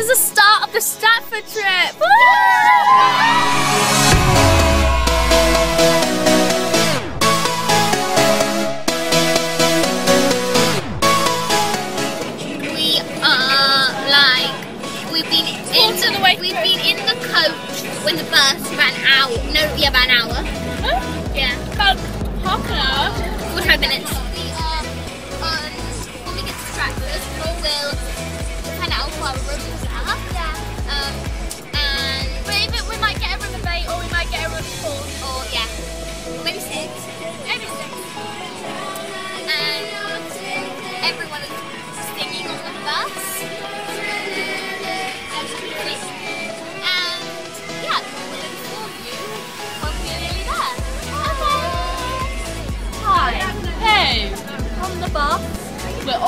is the start of the Stratford trip. We are like we've been in the way we've been in the coach when the bus ran out. No, yeah, about an hour. Yeah, About half an hour. 45 minutes.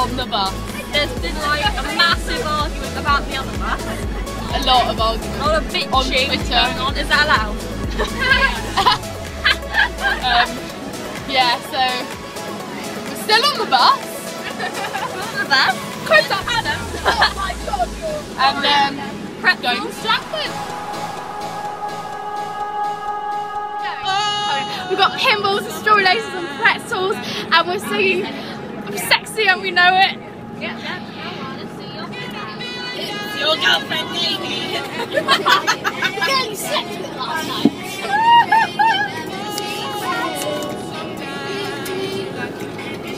On the bus. There's been like a massive argument about the other bus. A lot of arguments. A lot of bitching On Twitter. going on. Is that allowed? Um, yeah, so we're still on the bus. on the bus. Close up, Adam. oh my god. And um, going to Stratford. We've got pinballs and strawberry laces and pretzels, and we're singing sexy and we know it. Your girlfriend, maybe. Getting sex with last night.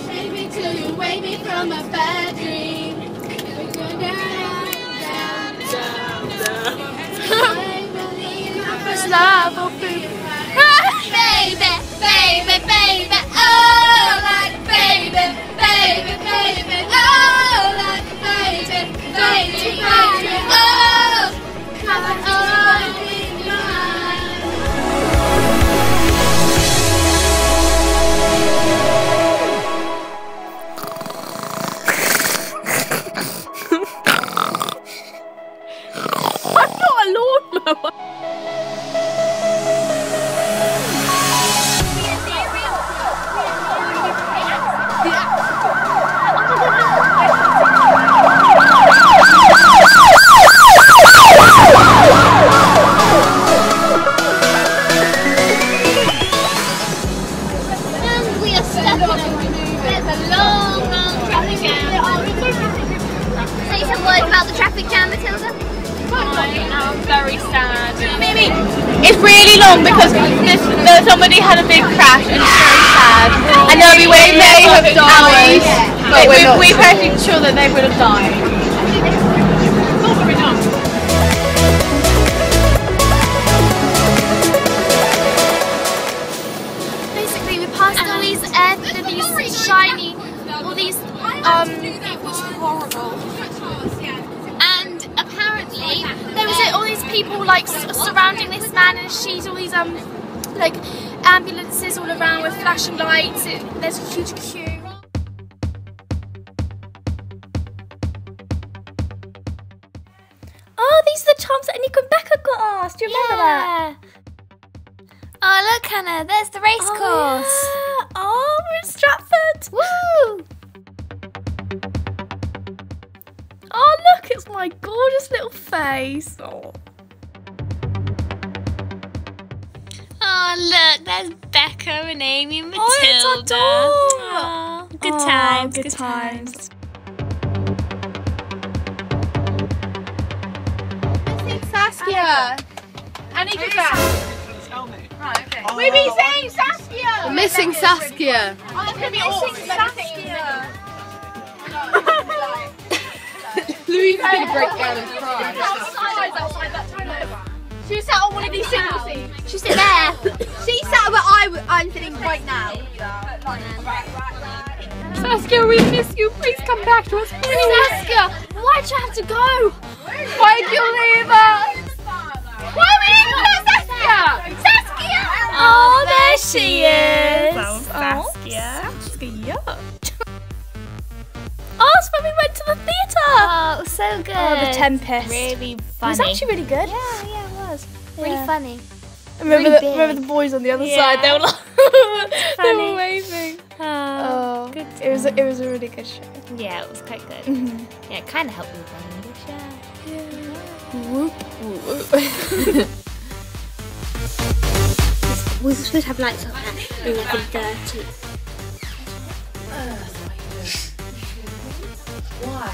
Baby, till you wake me from a bad baby, very sad. Maybe it's really long because this, there, somebody had a big crash and it's very sad. Oh, and they'll be waiting there for hours. But we, we're pretty sure that they would have died. Um, like ambulances all around with flashing lights. It, there's a huge queue. Oh, these are the toms that Nick and Becca got us. Do you remember that? Oh, look, Hannah, there's the race Oh, yeah. Oh, we're in Stratford. Woo! Oh, look, it's my gorgeous little face. Oh. Oh, look, there's Becca and Amy and Matilda. Oh, it's adorable. Aw, good Oh, times, good times. Oh. Missing Saskia. Need your. Right, okay. We've been saying Saskia. Oh, oh. Missing Saskia. Oh, to be missing Saskia. Louise is going to break down and cry. Outside, outside that toilet. She sat on one of these single seats. She sit there. She sat where I, I'm sitting right now. Saskia, we miss you. Please come back to us, please. Saskia, why'd you have to go? Why'd you leave us? Why are we leaving without Saskia? Saskia! Oh, there she is. Saskia. Saskia. Oh, it's oh, when we went to the theatre. Oh, so good. Oh, The Tempest. Really funny. It was actually really good. yeah, yeah, it was. Really Yeah. funny. Remember, Really the, remember the boys on the other Yeah. side? They were like, they were waving. Oh, Oh. good It was it was a really good show. Yeah, it was quite good. Mm-hmm. Yeah, it kind of helped me with my English. Yeah. Whoop whoop. We're supposed to have lights up at 11.30. Why?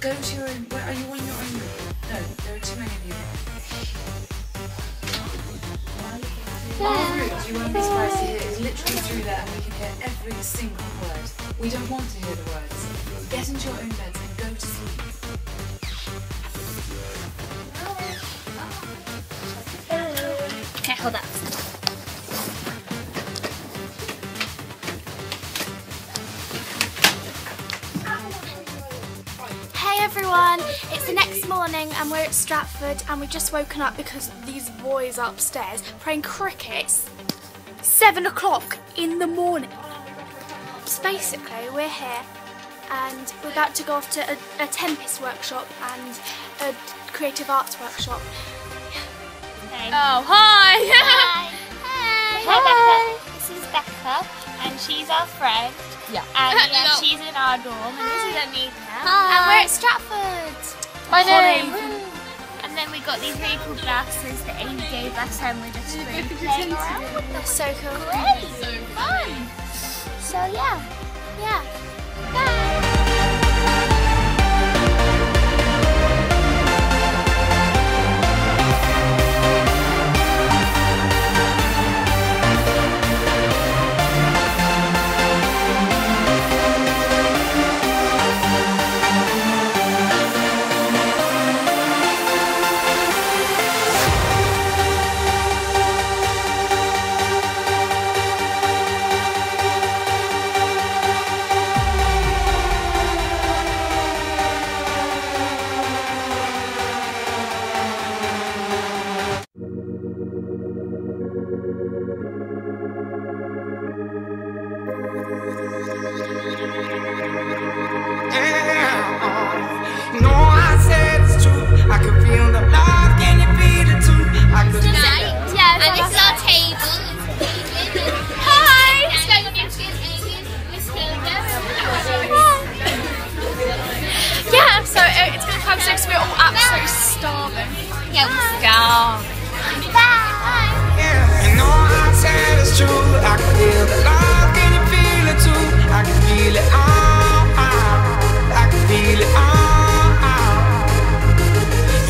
Go to your own. Where are you on your own room? No, there are too many of you. Our route, you won't be surprised to literally through there, and we can hear every single word. We don't want to hear the words. Get into your own beds and go to sleep. Okay, hold up. Hey everyone, the next morning and we're at Stratford and we've just woken up because these boys are upstairs playing cricket. Seven o'clock in the morning. So basically, we're here and we're about to go off to a, a Tempest workshop and a creative arts workshop. Oh, hi! Hi. Hi. Becca. This is Becca, and she's our friend. Yeah. And yeah, she's in our dorm, and this is Anika. And we're at Stratford. My name. And then we got these really cool glasses that Amy gave us, and we're just really playing around with them. They're so cool. Great. Fun. So yeah. Yeah. Yeah, we'll go. Bye. You know I said it's true. I can feel the love. Can you feel it too? I can feel it all. I can feel it all.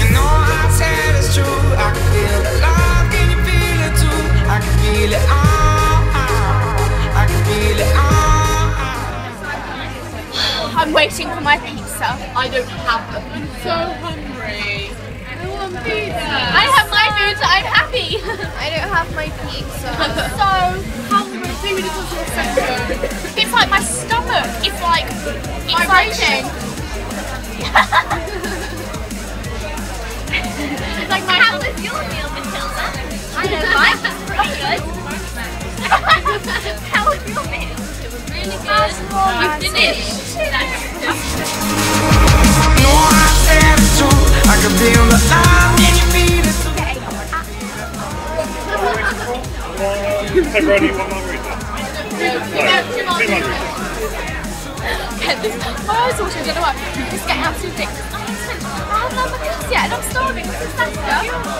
You know I said it's true. I can feel the love. Can you feel it too? I can feel it all. I can feel it all. I'm waiting for my pizza. I don't have them. I'm so hungry. I pizza. I have my food, so I'm happy. I don't have my pizza. I'm so hungry. It's like my stomach. It's like it's Vibrating. Like, it's like my How was your meal, Matilda? I know mine was pretty good. How was your meal? It was really good. You finished. No, I said it's true. I can feel the love. Can you feel it too? Pepperoni, one margarita. No, two margaritas. I was also don't know what. Just get absolutely ridiculous. I haven't had my pizza yet, and I'm starving. This is Saturday. I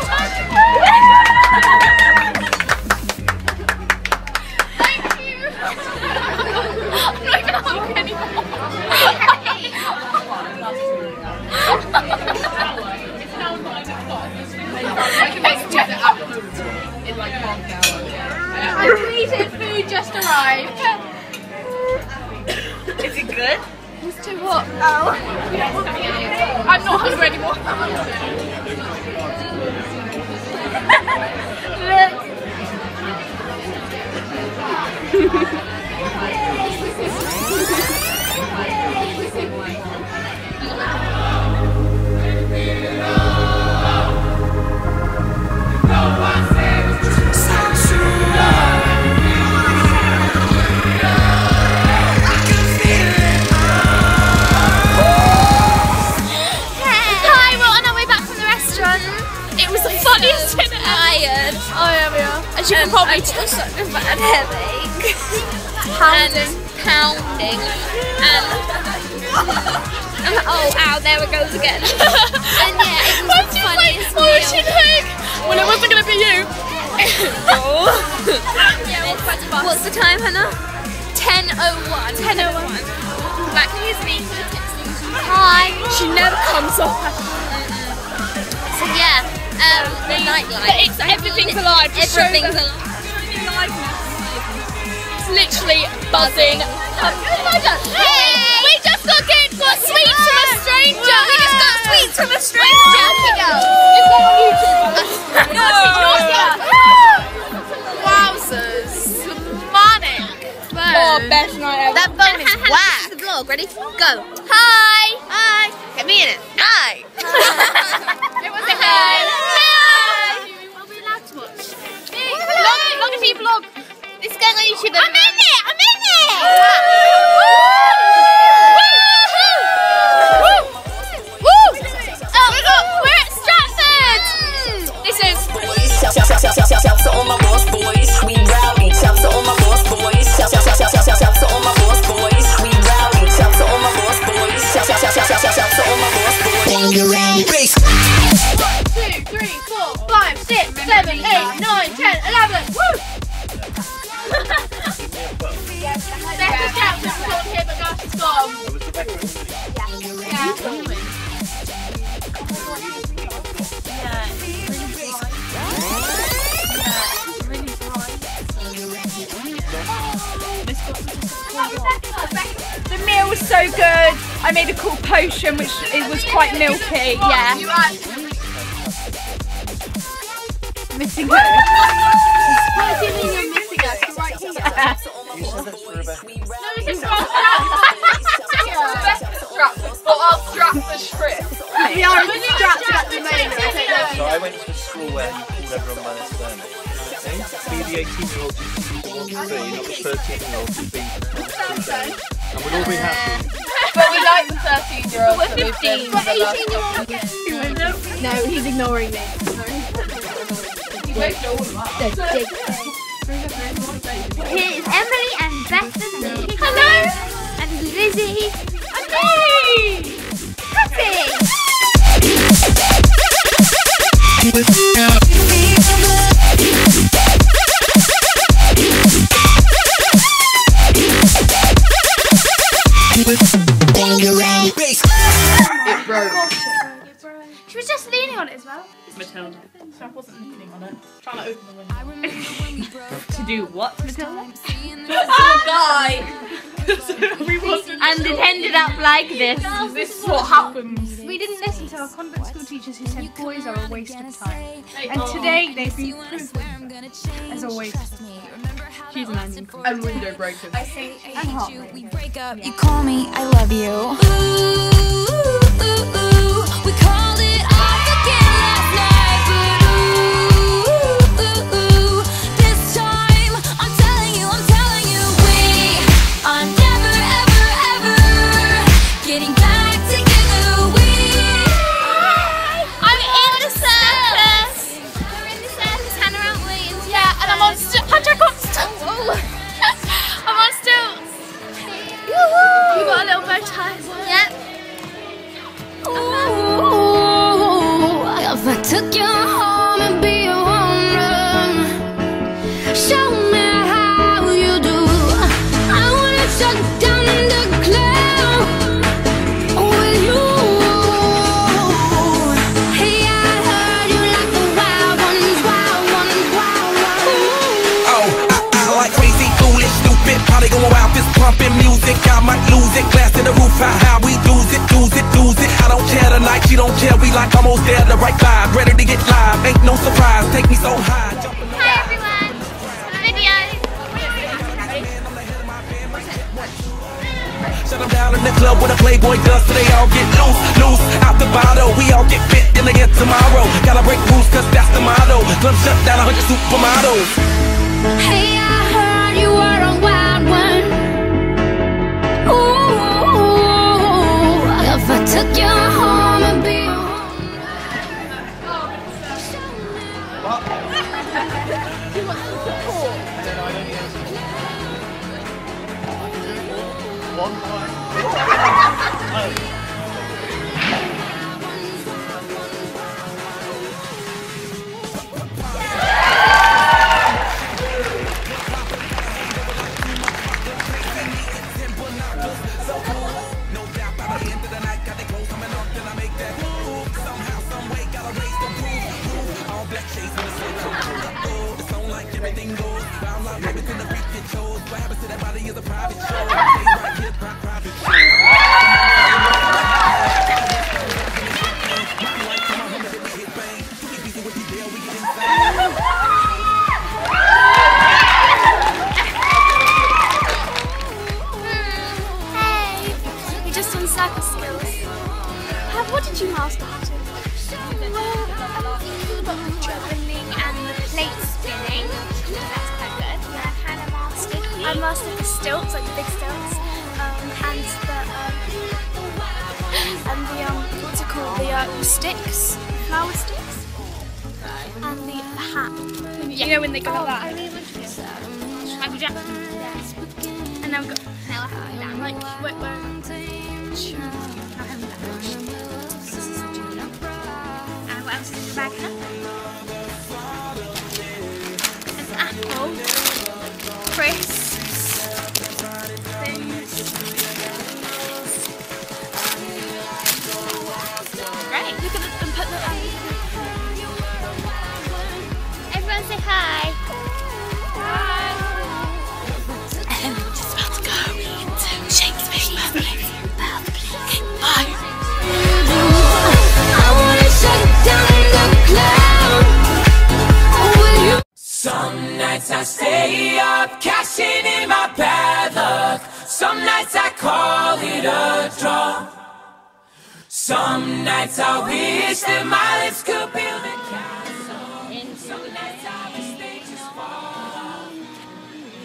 headache. Pounding. pounding. And, oh, ow, there it goes again. and yeah, it was the funniest What was she meal. like? Well, it wasn't gonna be you. Yeah, it was quite fun. What's the time, Hannah? 10.01. 10.01. Back here's me. Hi. She never comes off. So yeah, um, the nightlife. It's everything's alive. Everything's alive. It's literally buzzing. Um, we just got get got sweets from a stranger. We just got sweets from a stranger. Wowzers. Manic. Oh, best night ever. That phone is whack. The vlog. Ready? Go. Hi. Hi. Get me in it. Hi. It was a hi. Hi. So good. I made a cool potion, which it was quite milky. Yeah. You are Missing her. What you mean you're missing us? You're right here. No, it's just Rebecca strap. But I'll strap the strip. We are distracted at the moment. So I went to a school where you called everyone by their surname. Okay? Be the 18 year old who's the to be, not the 13 year old who's been And we'd all be happy. But we like the 13 year old. We're 15. But 18 year old. No, he's ignoring me. Here is Emily and Beth and me. Hello. And Lizzie. And me. Happy. On to open the window. To do what, Matilda? Oh, guy. we wasn't And it ended up like this. This is what happens. We didn't listen to our convent school teachers who said boys are a waste of time. And today they've been proven as a waste of time. She's an onion. And window breakers. And heartbreak. You call me, I love you. Ooh, ooh, ooh. She don't care, we like almost there, the right vibe. Ready to get live, ain't no surprise. Take me so high. Hi everyone. Shut them down in the club with a Playboy does so they all get loose, loose out the bottle. We all get fit in again tomorrow. Gotta break rules cause that's the motto. Club shut down, 100 supermodels. Hey, I heard you were a wild one. Ooh, if I took you home that to move. All that chase was like everything goes. I'm not having to be Hey. The bag? An apple, crisps, I stay up, cashing in my bad luck. Some nights I call it a draw. Some nights I wish that my lips could build a castle. Some nights I wish they just fall.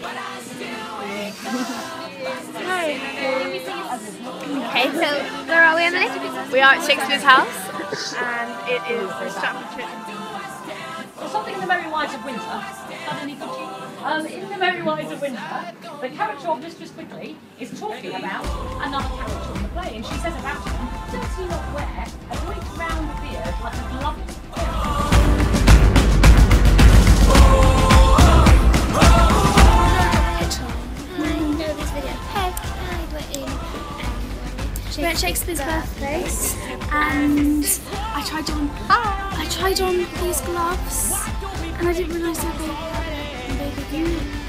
But I still wake up. Okay, so where are we, Emily? We are at Shakespeare's house, and it is the Stratford There's something in the Merry Wives of Windsor. Done any good? Um, in the Merry Wives of Windsor, the character of Mistress Quickly is talking about another character in the play, and she says about him, does he not wear a great round beard like a glove? Hey, hi, we're in. We're at Shakespeare's birthplace, and I tried on. I tried on these gloves, and I didn't realise they were baby. You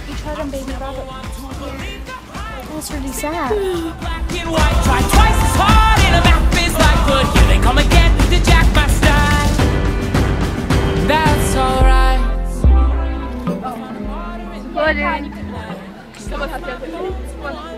You tried on baby rabbit. Yeah. That's really sad. Black and white, try twice as hard in a math is like good. Here they come again to jack my style. That's alright. Someone had to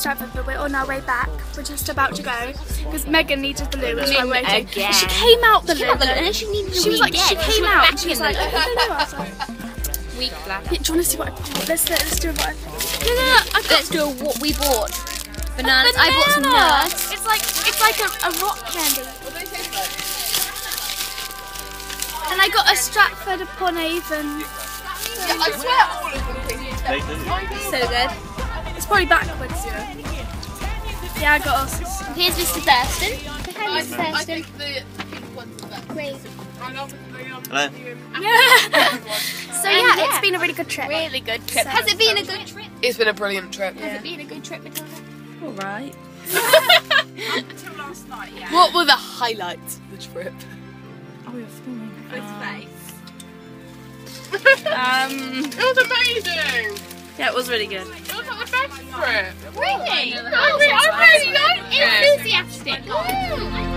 Stratford, but we're on our way back. We're just about to go because Megan needed the loo, which I'm waiting. again. She came out the She loo. came out the loo and then she needed She a was wee like, she came She out back and she was like, the I don't know. I was like, Weak bladder. yeah, do you want to see what I bought? Let's, let's do what I bought. No, no, no. Let's do what we bought. Bananas. I bought some Banana. nuts. It's like it's like a, a rock candy. And I got a Stratford upon Avon. Yeah, I swear all of them taste So good. It's probably backwards, yeah. Yeah, I got us. Here's Mr. Thurston. I, Mr. I Thurston. think the pink ones are better. Great. I love the um, So yeah, yeah. it's been a really good trip. Really good trip. Has it been a good trip? It's been a brilliant trip. Has it been a good trip, Matilda? All right. Until last night, yeah. What were the highlights of the trip? Oh, you're filming. Um, it was amazing. Yeah, it was really good the best for it. Really? Oh, I'm, really not enthusiastic.